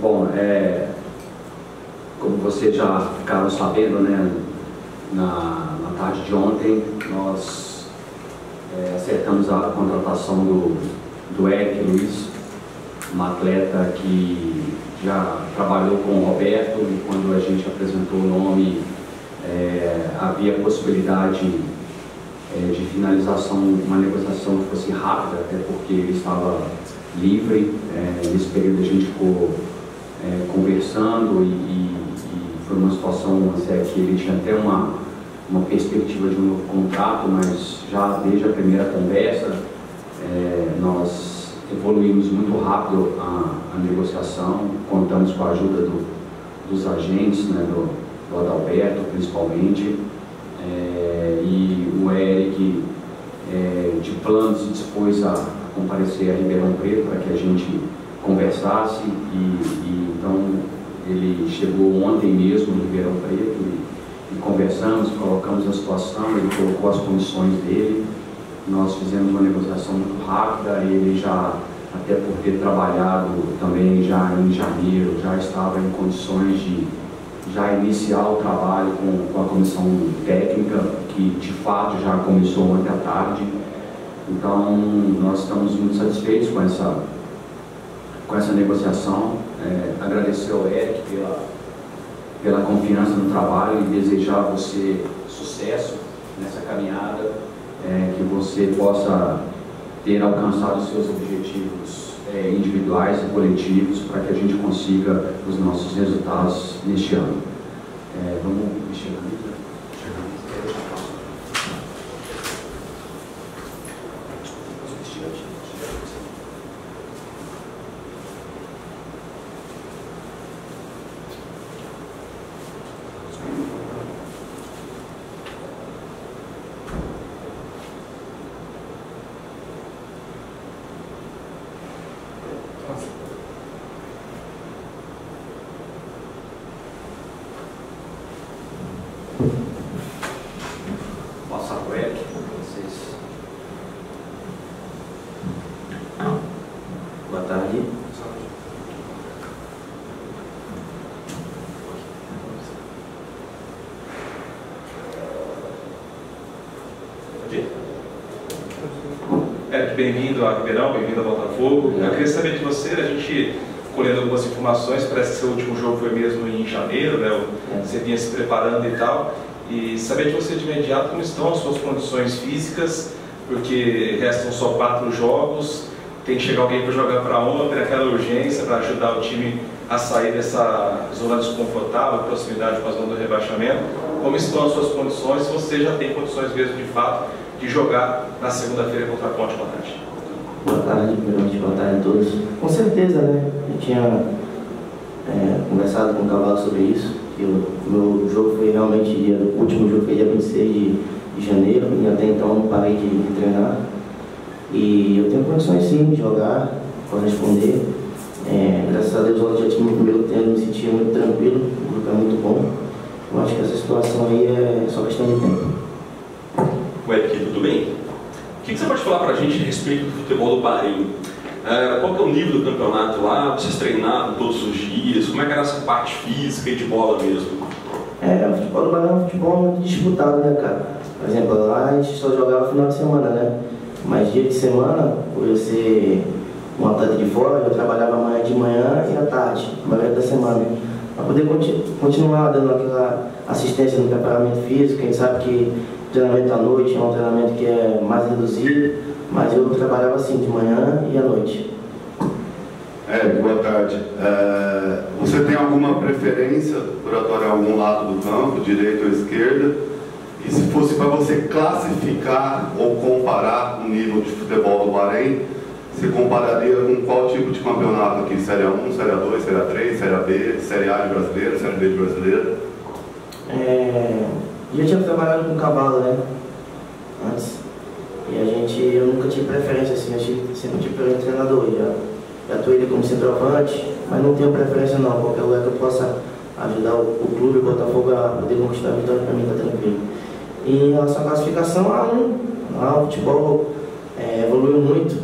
Bom, é, como vocês já ficaram sabendo, né, na, na tarde de ontem, nós é, acertamos a contratação do, do Eric Luiz, um atleta que já trabalhou com o Roberto e quando a gente apresentou o nome é, havia possibilidade é, de finalização, uma negociação que fosse rápida, até porque ele estava livre. É, nesse período a gente ficou é, conversando e, e, e, foi uma situação assim, que ele tinha até uma, uma perspectiva de um novo contrato, mas já desde a primeira conversa é, nós evoluímos muito rápido a, a, negociação, contamos com a ajuda do, dos agentes, né, do, do Adalberto principalmente, é, e o Eric é, de planos se dispôs a comparecer a Ribeirão Preto para que a gente conversasse e, e, então ele chegou ontem mesmo em Ribeirão Preto e, e, conversamos, colocamos a situação, ele colocou as condições dele, nós fizemos uma negociação muito rápida, ele já, até por ter trabalhado também já em janeiro, já estava em condições de já iniciar o trabalho com, com a comissão técnica, que de fato já começou ontem à tarde. Então, nós estamos muito satisfeitos com essa com essa negociação. É, agradecer ao Eric pela, pela confiança no trabalho e desejar a você sucesso nessa caminhada, é, que você possa ter alcançado os seus objetivos é, individuais e coletivos para que a gente consiga os nossos resultados neste ano. É, vamos mexer na bem-vindo a Ribeirão, bem-vindo a Botafogo. Eu queria saber de você, a gente colhendo algumas informações, parece que seu último jogo foi mesmo em janeiro, né? Você vinha se preparando e tal. E saber de você de imediato como estão as suas condições físicas, porque restam só quatro jogos, tem que chegar alguém para jogar para ontem, aquela urgência para ajudar o time a sair dessa zona desconfortável, proximidade com a zona do rebaixamento. Como estão as suas condições? Se você já tem condições mesmo de fato de jogar na segunda-feira contra a Ponte. Boa tarde. Boa tarde, primeiramente, boa tarde a todos. Com certeza, né? Eu tinha é, conversado com o Cavalo sobre isso, que o meu jogo foi realmente, dia, o último jogo foi dia 26 de, de janeiro, e até então não parei de, de treinar. E eu tenho condições sim de jogar, corresponder. É, graças a Deus, ontem já tive meu primeiro tempo, me sentia muito tranquilo, o grupo é muito bom. Eu acho que essa situação aí é só questão de tempo. Webkey, tudo bem? O que, você pode falar para a gente a respeito do futebol do Bahrein? É, qual que é o nível do campeonato lá? Vocês treinavam todos os dias? Como é que era essa parte física e de bola mesmo? É, o futebol do Bahrein é um futebol muito disputado, né, cara? Por exemplo, lá a gente só jogava final de semana, né? Mas dia de semana, por eu ser um atleta de fora, eu trabalhava amanhã de manhã e à tarde, a maioria da semana. Para poder continuar dando aquela assistência no preparamento físico, a gente sabe que treinamento à noite, é um treinamento que é mais reduzido, mas eu trabalhava assim, de manhã e à noite. É, boa tarde. É, você tem alguma preferência por atuar em algum lado do campo, direita ou esquerda? E se fosse para você classificar ou comparar o nível de futebol do Bahrein, você compararia com qual tipo de campeonato aqui? Série A1, Série A2, Série A3, Série AB, Série A de brasileiro, Série B de brasileiro? É, já tinha trabalhado com cavalo, né? Antes. E a gente, eu nunca tive preferência assim, eu sempre tive treinador. Já, já atuei como centroavante, mas não tenho preferência não. Qualquer lugar que eu possa ajudar o, o clube, o Botafogo a poder conquistar a vitória, para mim tá tranquilo. E em relação à classificação, A1, lá o futebol é, evoluiu muito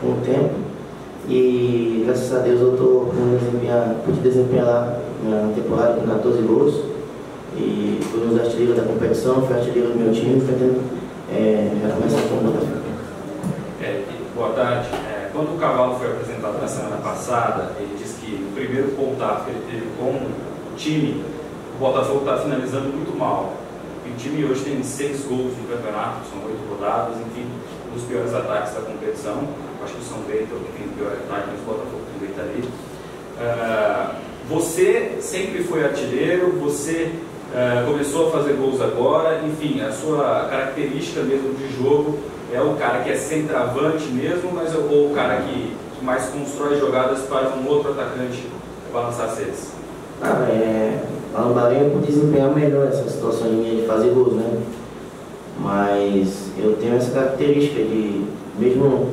com o tempo. E graças a Deus eu estou pude desempenhar lá na temporada com 14 gols. E fui um dos artilheiros da competição, fui artilheiro do meu time, pretendo é, já começar com o. É, boa tarde. É, quando o Cavalo foi apresentado na semana passada, ele disse que o primeiro contato que ele teve com o time, o Botafogo está finalizando muito mal. E o time hoje tem seis gols no campeonato, são oito rodadas, enfim, um dos piores ataques da competição. Acho que o São Bento que tem o pior ataque, mas o Botafogo também está ali. Uh, você sempre foi artilheiro, você uh, começou a fazer gols agora, enfim, a sua característica mesmo de jogo é o cara que é centroavante mesmo, mas é o cara que, que mais constrói jogadas para um outro atacante balançar redes? Ah, é, lá no Bahia eu pude desempenhar melhor essa situação minha de fazer gols, né? Mas eu tenho essa característica de, mesmo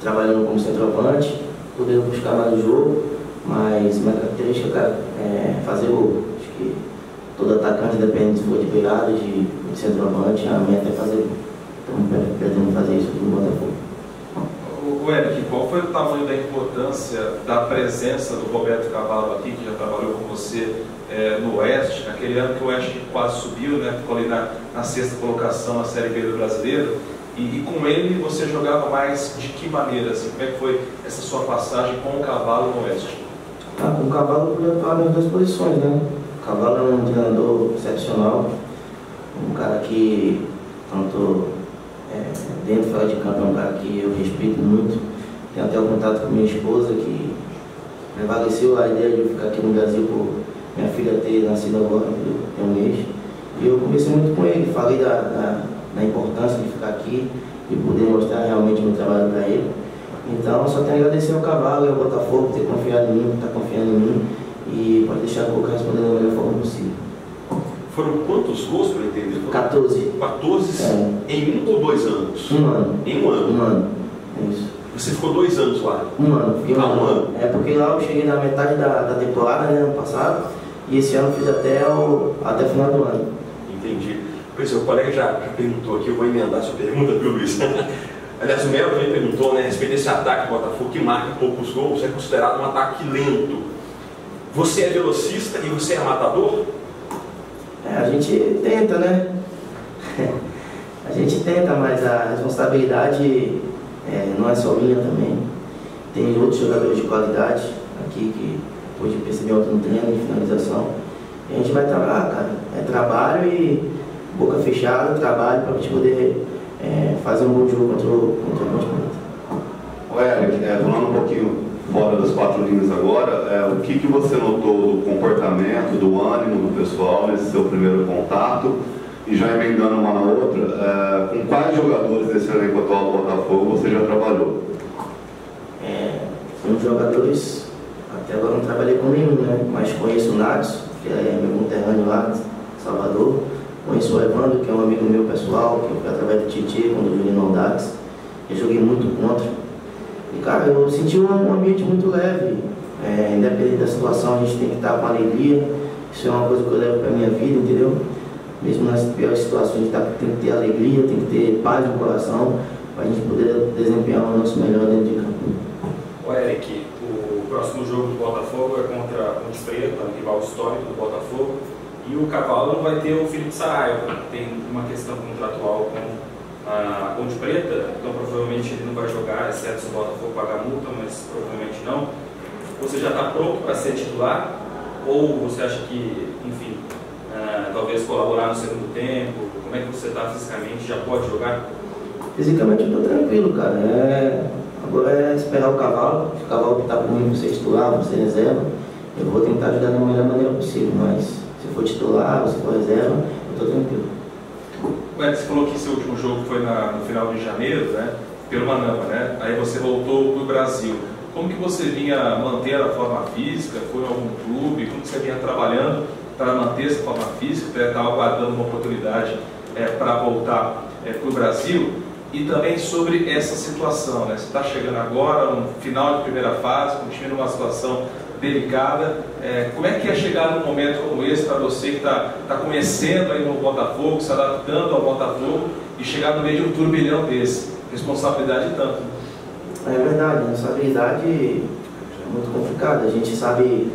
trabalhando como centroavante, poder buscar mais o jogo, mas minha característica cara, é fazer gol. Todo atacante, depende se for de pegada, de, de centroavante, a meta é fazer gol. Então pretendo fazer isso no Botafogo. O Eric, qual foi o tamanho da importância da presença do Roberto Cavalo aqui, que já trabalhou com você é, no Oeste, naquele ano que o Oeste quase subiu, né? ficou ali na, na sexta colocação na Série B do Brasileiro, e, e, com ele você jogava mais de que maneira? Assim, como é que foi essa sua passagem com o Cavalo no Oeste? Ah, com o Cavalo eu atuar nas duas posições, né? Cavalo é um treinador excepcional, um cara que tanto é, dentro e fora de campo é um cara que eu respeito muito. Tenho até o contato com minha esposa que prevaleceu a ideia de eu ficar aqui no Brasil por minha filha ter nascido agora, tem um mês. E eu conversei muito com ele, falei da, da, da importância de ficar aqui e poder mostrar realmente meu trabalho para ele. Então, só tenho a agradecer ao Cavalo e ao Botafogo por ter confiado em mim, por estar confiando em mim e pode deixar a Boca responder da melhor forma possível. Foram quantos gols para entender? 14. 14 é. em um ou dois anos? Um ano. Em um ano? Um ano. É isso. Você ficou dois anos lá? Um ano. Fiquei ah, um, ano. ano. É porque lá eu cheguei na metade da, da temporada, né, ano passado, e esse ano fiz até o, até o final do ano. Entendi. Pois é, o colega já, já perguntou aqui, eu vou emendar a sua pergunta, viu, Luiz? Aliás, o Melo também perguntou né, a respeito desse ataque do Botafogo que marca poucos gols, é considerado um ataque lento. Você é velocista e você é matador? É, a gente tenta, né? a gente tenta, mas a responsabilidade é, não é só minha também. Tem outros jogadores de qualidade aqui que hoje perceber ontem no treino, de finalização. E a gente vai trabalhar, cara. É trabalho e boca fechada, trabalho para a gente poder é, fazer um bom jogo contra o, contra o Ponte Ô Eric, é, falando um pouquinho fora das quatro linhas agora, é, o que, que você notou do comportamento, do ânimo do pessoal nesse seu primeiro contato? E já emendando uma na outra, é, com quais jogadores desse elenco atual do Botafogo você já trabalhou? É, com jogadores, até agora não trabalhei com nenhum, né? Mas conheço o Natos, que é meu conterrâneo lá de Salvador. Conheço o Evandro, que é um amigo meu pessoal, que foi através do Titi, quando eu joguei no Audax. Eu joguei muito contra cara, eu senti um ambiente muito leve. É, independente da situação, a gente tem que estar com alegria. Isso é uma coisa que eu levo para minha vida, entendeu? Mesmo nas piores situações, gente tem que ter alegria, tem que ter paz no coração, para a gente poder desempenhar o nosso melhor dentro de campo. O Eric, o próximo jogo do Botafogo é contra a Ponte Preta, rival histórico do Botafogo. E o Cavalo vai ter o Felipe Saraiva, tem uma questão contratual com a Ponte Preta, então provavelmente ele não vai jogar, exceto se o Botafogo pagar multa, mas provavelmente não. Você já está pronto para ser titular? Ou você acha que, enfim, uh, talvez colaborar no segundo tempo? Como é que você está fisicamente? Já pode jogar? Fisicamente eu estou tranquilo, cara. É... Agora é esperar o cavalo. Se o cavalo optar por mim, você titular, você reserva. Eu vou tentar ajudar da melhor maneira possível, mas se for titular se for reserva, eu estou tranquilo. Você falou que seu último jogo foi na, no final de janeiro, né? Pelo Manama, né? Aí você voltou para o Brasil. Como que você vinha manter a forma física? Foi em algum clube? Como que você vinha trabalhando para manter essa forma física? Estava aguardando uma oportunidade é, para voltar é, para o Brasil? E também sobre essa situação, né? Você está chegando agora, no final de primeira fase, com o time numa situação delicada. É, como é que é chegar num momento como esse para você que está tá conhecendo aí no Botafogo, se adaptando ao Botafogo e chegar no meio de um turbilhão desse? Responsabilidade tanto. É verdade, a nossa habilidade é muito complicada. A gente sabe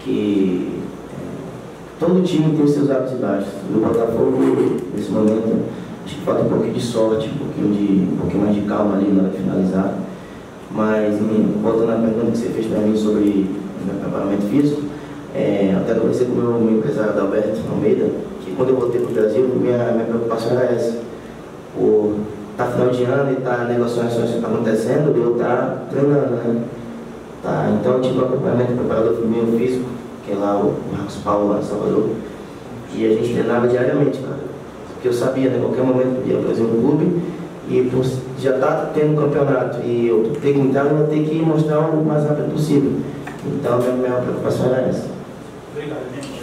que é, todo time tem seus e baixos. O Botafogo, nesse momento, acho que falta um pouquinho de sorte, um pouquinho, de, um pouquinho mais de calma ali na hora de finalizar. Mas, voltando à pergunta que você fez para mim sobre meu preparamento físico, é, até conversei com o meu, empresário Alberto Almeida, que quando eu voltei para o Brasil, minha, minha preocupação era essa. Por estar tá final de ano e tá negociações acontecendo, eu tá treinando, né? Tá, então eu tive um acompanhamento preparador meu físico, que é lá o Marcos Paulo, lá em Salvador, e a gente treinava diariamente, cara. Porque eu sabia, né, qualquer momento podia fazer um clube e por já tá tendo um campeonato e eu ter que entrar, eu vou ter que mostrar o mais rápido possível. Então minha, minha preocupação era essa. Obrigado, gente.